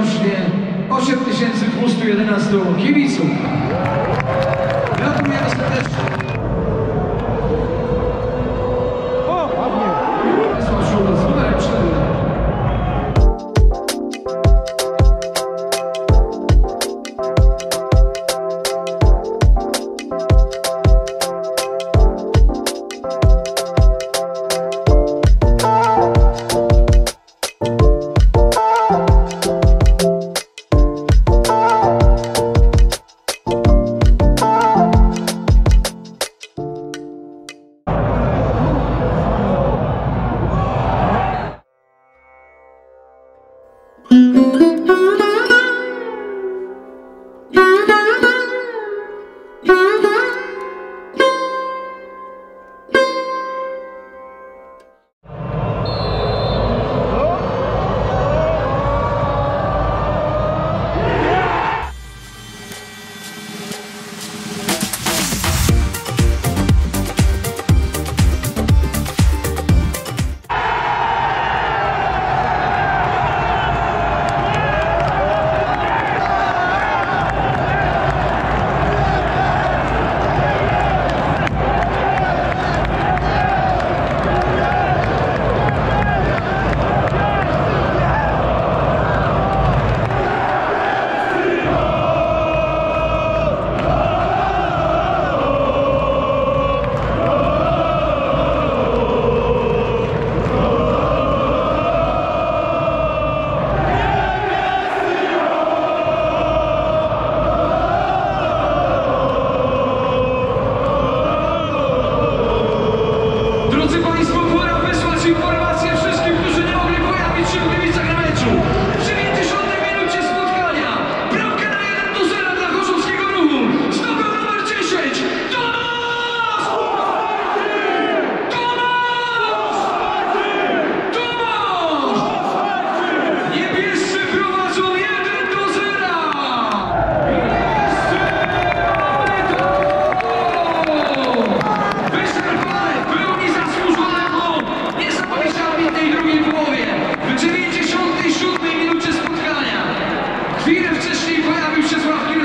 łącznie 8211 kibiców. Gratulujemy serdecznie. pojawił się z ławki